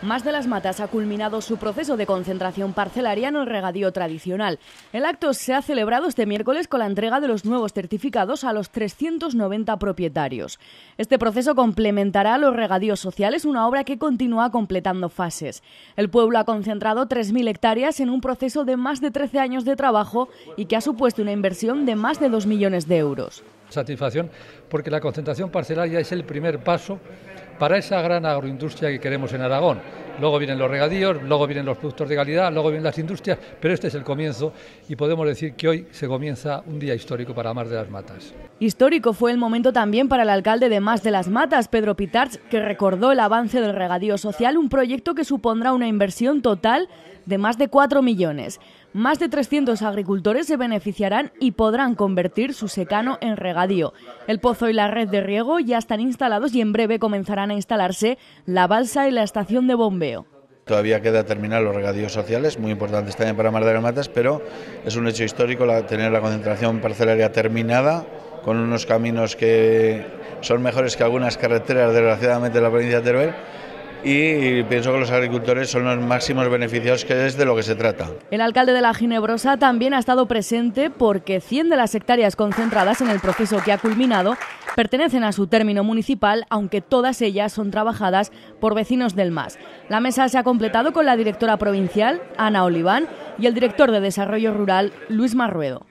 Más de las Matas ha culminado su proceso de concentración parcelaria en el regadío tradicional. El acto se ha celebrado este miércoles con la entrega de los nuevos certificados a los 390 propietarios. Este proceso complementará los regadíos sociales, una obra que continúa completando fases. El pueblo ha concentrado 3.000 hectáreas en un proceso de más de 13 años de trabajo y que ha supuesto una inversión de más de 2 millones de euros. Satisfacción porque la concentración parcelaria es el primer paso para esa gran agroindustria que queremos en Aragón. Luego vienen los regadíos, luego vienen los productos de calidad, luego vienen las industrias, pero este es el comienzo y podemos decir que hoy se comienza un día histórico para Más de las Matas. Histórico fue el momento también para el alcalde de Más de las Matas, Pedro Pitarch, que recordó el avance del regadío social, un proyecto que supondrá una inversión total de más de 4 millones. Más de 300 agricultores se beneficiarán y podrán convertir su secano en regadío. El pozo y la red de riego ya están instalados y en breve comenzarán a instalarse la balsa y la estación de bombeo. Todavía queda terminar los regadíos sociales, muy importantes también para Mar de las Matas, pero es un hecho histórico tener la concentración parcelaria terminada, con unos caminos que son mejores que algunas carreteras, desgraciadamente, de la provincia de Teruel y pienso que los agricultores son los máximos beneficiados que es de lo que se trata. El alcalde de la Ginebrosa también ha estado presente porque 100 de las hectáreas concentradas en el proceso que ha culminado pertenecen a su término municipal, aunque todas ellas son trabajadas por vecinos del MAS. La mesa se ha completado con la directora provincial, Ana Oliván, y el director de Desarrollo Rural, Luis Marruedo.